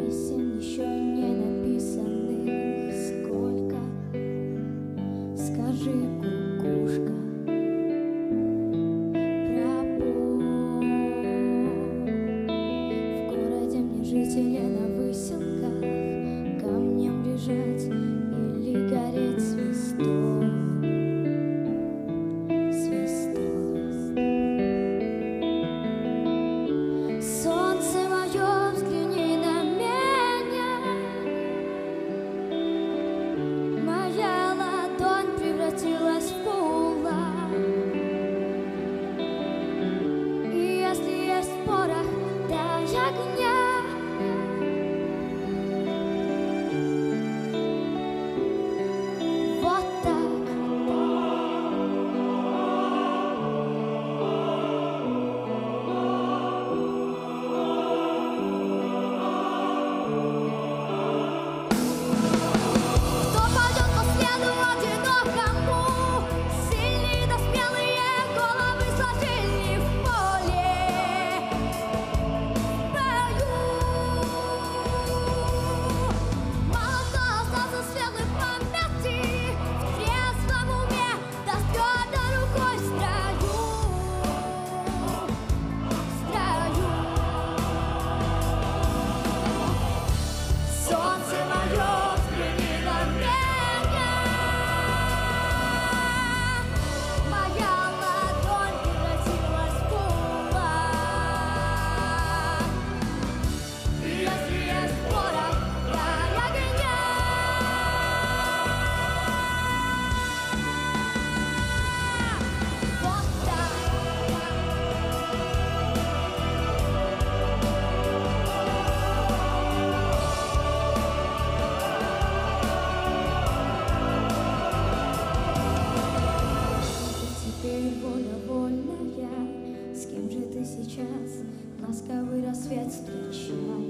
песен не написанных сколько? Скажи, куда? воля вольная, с кем же ты сейчас ласковый рассвет встречаешь?